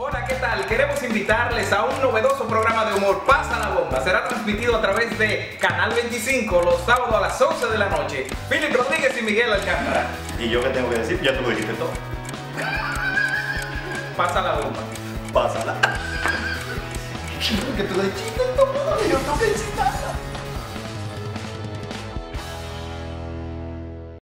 Hola, ¿qué tal? Queremos invitarles a un novedoso programa de humor, Pasa la Bomba. Será transmitido a través de Canal 25 los sábados a las 11 de la noche. Philip Rodríguez y Miguel Alcántara. ¿Y yo qué tengo que decir? Ya tú lo dijiste todo. Pasa la bomba. Pásala. Que tú le chistes todo.